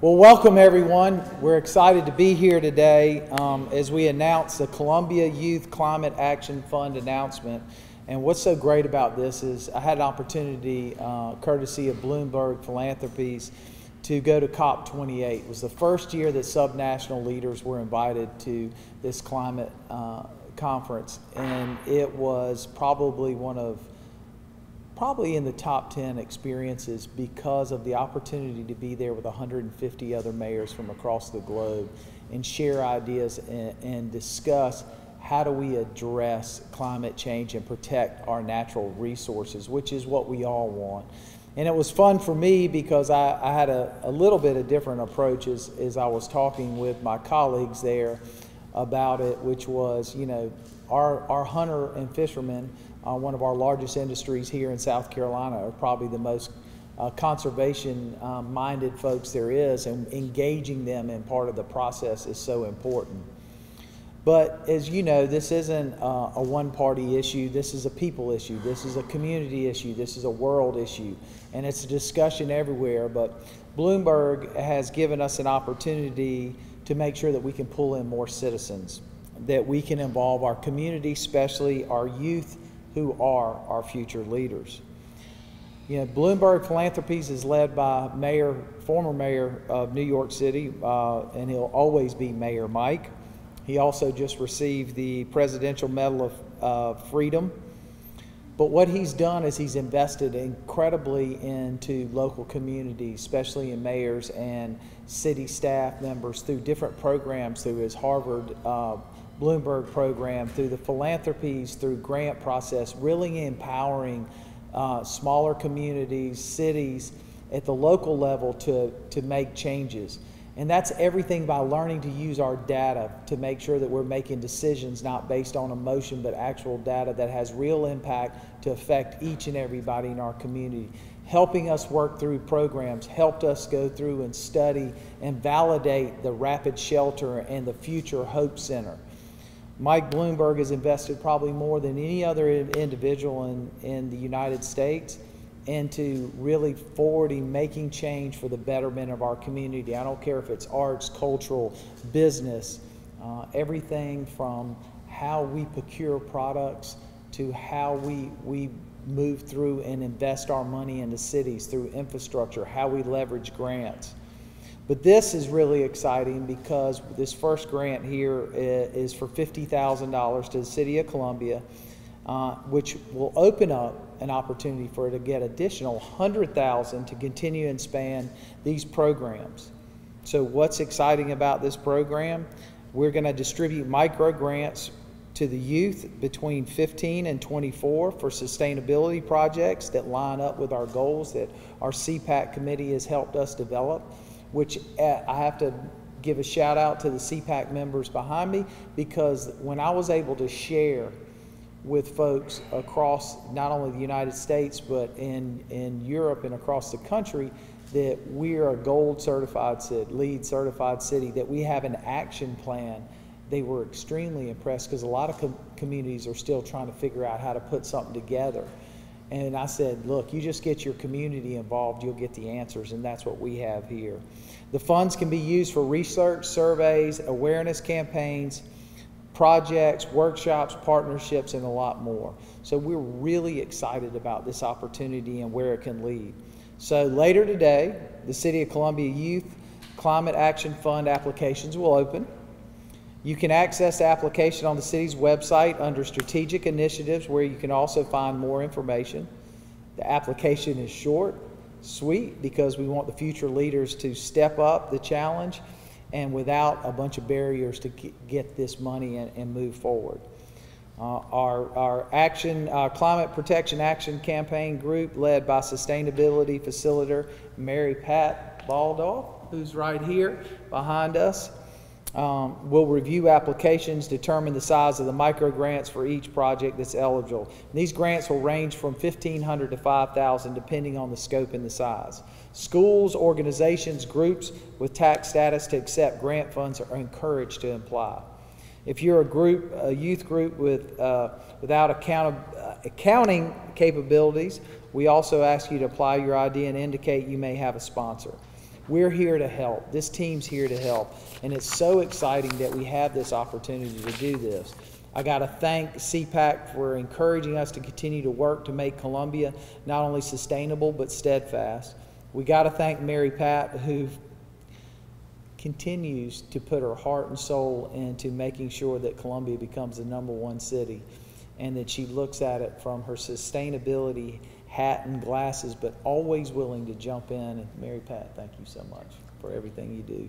Well, welcome everyone. We're excited to be here today um, as we announce the Columbia Youth Climate Action Fund announcement. And what's so great about this is I had an opportunity, uh, courtesy of Bloomberg Philanthropies, to go to COP28. It was the first year that subnational leaders were invited to this climate uh, conference, and it was probably one of probably in the top 10 experiences because of the opportunity to be there with 150 other mayors from across the globe and share ideas and, and, discuss how do we address climate change and protect our natural resources, which is what we all want. And it was fun for me because I, I had a, a, little bit of different approaches as I was talking with my colleagues there about it, which was, you know, our, our hunter and fishermen uh, one of our largest industries here in South Carolina, are probably the most uh, conservation um, minded folks there is, and engaging them in part of the process is so important. But as you know, this isn't uh, a one party issue. This is a people issue. This is a community issue. This is a world issue. And it's a discussion everywhere. But Bloomberg has given us an opportunity to make sure that we can pull in more citizens, that we can involve our community, especially our youth who are our future leaders. You know, Bloomberg Philanthropies is led by Mayor, former Mayor of New York City, uh, and he'll always be Mayor Mike. He also just received the Presidential Medal of uh, Freedom. But what he's done is he's invested incredibly into local communities, especially in mayors and city staff members through different programs through his Harvard uh, Bloomberg program, through the philanthropies, through grant process, really empowering uh, smaller communities, cities at the local level to, to make changes. And that's everything by learning to use our data to make sure that we're making decisions not based on emotion, but actual data that has real impact to affect each and everybody in our community. Helping us work through programs, helped us go through and study and validate the Rapid Shelter and the Future Hope Center. Mike Bloomberg has invested probably more than any other individual in, in the United States into really forwarding, making change for the betterment of our community. I don't care if it's arts, cultural, business, uh, everything from how we procure products to how we, we move through and invest our money into cities through infrastructure, how we leverage grants. But this is really exciting because this first grant here is for $50,000 to the City of Columbia, uh, which will open up an opportunity for it to get additional 100,000 to continue and span these programs. So what's exciting about this program? We're going to distribute micro grants to the youth between 15 and 24 for sustainability projects that line up with our goals that our CPAC committee has helped us develop which uh, I have to give a shout out to the CPAC members behind me because when I was able to share with folks across not only the United States but in, in Europe and across the country that we're a gold certified city, LEED certified city, that we have an action plan. They were extremely impressed because a lot of com communities are still trying to figure out how to put something together. And I said, look, you just get your community involved, you'll get the answers, and that's what we have here. The funds can be used for research, surveys, awareness campaigns, projects, workshops, partnerships, and a lot more. So we're really excited about this opportunity and where it can lead. So later today, the City of Columbia Youth Climate Action Fund applications will open. You can access the application on the city's website under strategic initiatives where you can also find more information. The application is short, sweet, because we want the future leaders to step up the challenge and without a bunch of barriers to get this money and, and move forward. Uh, our, our action, uh, climate protection action campaign group led by sustainability facilitator Mary Pat Baldauf, who's right here behind us, um, will review applications, determine the size of the micro grants for each project that's eligible. And these grants will range from 1500 to 5000 depending on the scope and the size. Schools, organizations, groups with tax status to accept grant funds are encouraged to apply. If you're a group, a youth group with, uh, without account, uh, accounting capabilities, we also ask you to apply your ID and indicate you may have a sponsor. We're here to help. This team's here to help. And it's so exciting that we have this opportunity to do this. I got to thank CPAC for encouraging us to continue to work to make Columbia not only sustainable but steadfast. We got to thank Mary Pat, who continues to put her heart and soul into making sure that Columbia becomes the number one city and that she looks at it from her sustainability hat and glasses, but always willing to jump in. And Mary Pat, thank you so much for everything you do.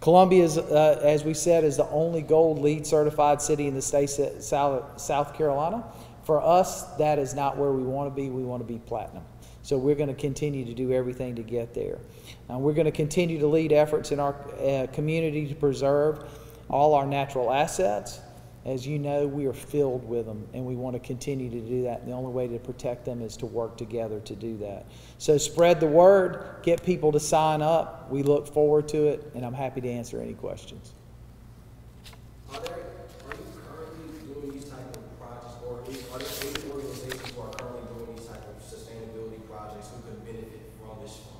Columbia, is, uh, as we said, is the only gold LEED certified city in the state South, Carolina. For us, that is not where we want to be. We want to be platinum. So we're going to continue to do everything to get there. Uh, we're going to continue to lead efforts in our uh, community to preserve all our natural assets. As you know, we are filled with them, and we want to continue to do that. And the only way to protect them is to work together to do that. So spread the word, get people to sign up. We look forward to it, and I'm happy to answer any questions. Are there, are you currently doing these type of projects, or are there any organizations who are currently doing these type of sustainability projects who could benefit from this fund?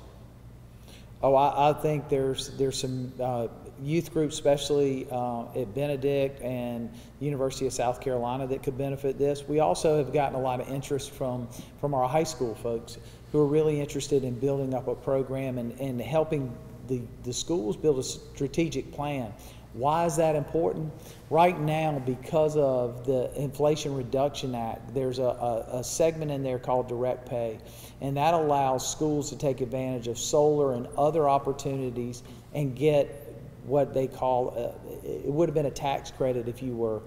Oh, I, I think there's there's some uh, youth groups, especially uh, at Benedict and University of South Carolina, that could benefit this. We also have gotten a lot of interest from from our high school folks who are really interested in building up a program and, and helping the, the schools build a strategic plan. Why is that important? Right now, because of the Inflation Reduction Act, there's a, a, a, segment in there called direct pay, and that allows schools to take advantage of solar and other opportunities and get what they call uh, it would have been a tax credit if you were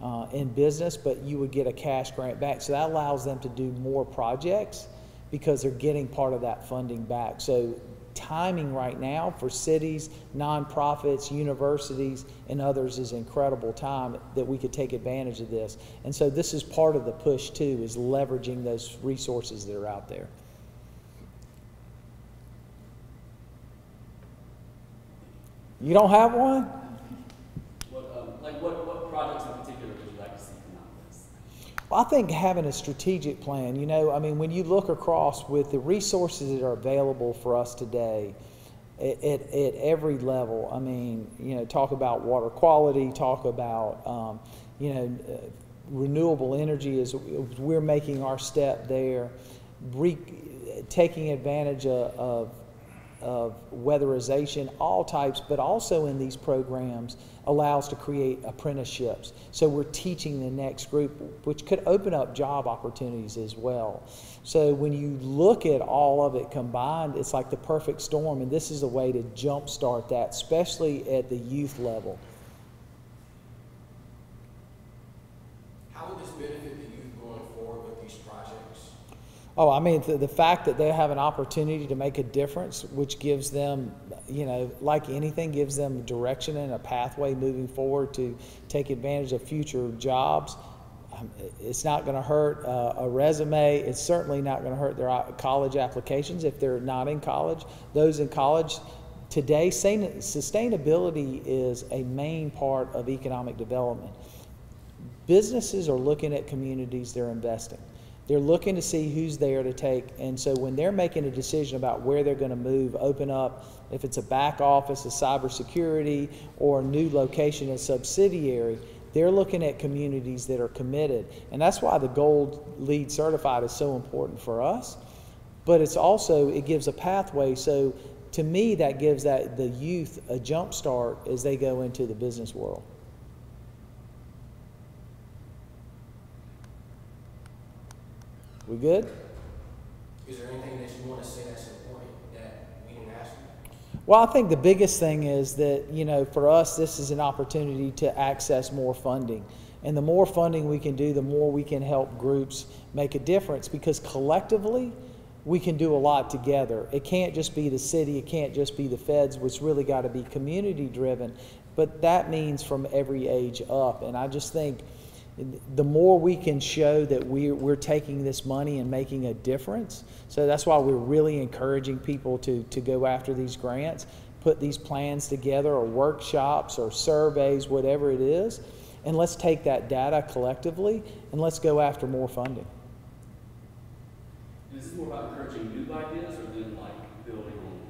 uh, in business, but you would get a cash grant back. So that allows them to do more projects because they're getting part of that funding back. So timing right now for cities, nonprofits, universities, and others is incredible time that we could take advantage of this. And so this is part of the push too, is leveraging those resources that are out there. You don't have one? What, um, like what, what projects in particular would you like to see come out of this? Well, I think having a strategic plan, you know, I mean, when you look across with the resources that are available for us today, at, at, at every level, I mean, you know, talk about water quality, talk about, um, you know, uh, renewable energy as we're making our step there, re- taking advantage of, of of weatherization, all types, but also in these programs allows to create apprenticeships. So we're teaching the next group, which could open up job opportunities as well. So when you look at all of it combined, it's like the perfect storm, and this is a way to jumpstart that, especially at the youth level. How would this benefit the youth going forward with these projects? Oh, I mean, the, the fact that they have an opportunity to make a difference, which gives them, you know, like anything, gives them direction and a pathway moving forward to take advantage of future jobs. Um, it's not going to hurt uh, a resume. It's certainly not going to hurt their uh, college applications if they're not in college. Those in college, today, sustainability is a main part of economic development. Businesses are looking at communities they're investing. They're looking to see who's there to take. And so when they're making a decision about where they're going to move, open up, if it's a back office, a cybersecurity, or a new location, a subsidiary, they're looking at communities that are committed. And that's why the gold LEED certified is so important for us. But it's also, it gives a pathway. So to me, that gives that the youth a jump start as they go into the business world. We good? Is there anything that you want to say that's important that we didn't ask you? Well, I think the biggest thing is that, you know, for us, this is an opportunity to access more funding. And the more funding we can do, the more we can help groups make a difference because collectively, we can do a lot together. It can't just be the city, it can't just be the feds, it's really got to be community driven. But that means from every age up. And I just think the more we can show that we're, we're taking this money and making a difference. So that's why we're really encouraging people to, to go after these grants, put these plans together, or workshops, or surveys, whatever it is. And let's take that data collectively and let's go after more funding. And is this more about encouraging new ideas or then like building on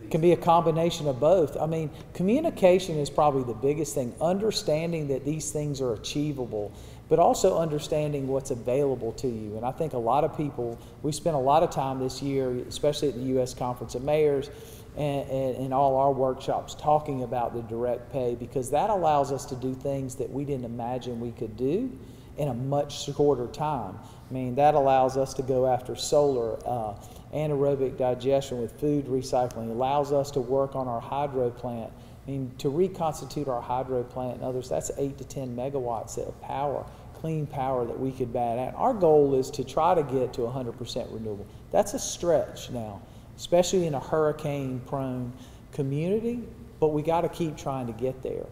the can be a combination of both. I mean, communication is probably the biggest thing. Understanding that these things are achievable, but also understanding what's available to you. And I think a lot of people, we spent a lot of time this year, especially at the U.S. Conference of Mayors and, and, and all our workshops, talking about the direct pay because that allows us to do things that we didn't imagine we could do in a much shorter time. I mean, that allows us to go after solar, uh, anaerobic digestion with food recycling, allows us to work on our hydro plant. I mean, to reconstitute our hydro plant and others, that's eight to 10 megawatts of power, clean power that we could bat at. Our goal is to try to get to 100% renewable. That's a stretch now, especially in a hurricane prone community, but we got to keep trying to get there.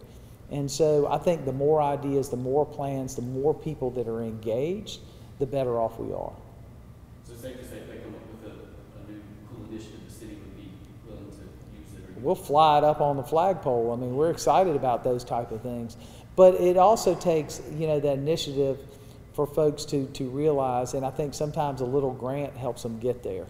And so I think the more ideas, the more plans, the more people that are engaged, the better off we are. So it's safe to say if they come up with a, a new cool initiative, the city would be willing to use it or. We'll fly it up on the flagpole. I mean, we're excited about those type of things. But it also takes, you know, that initiative for folks to, to realize, and I think sometimes a little grant helps them get there.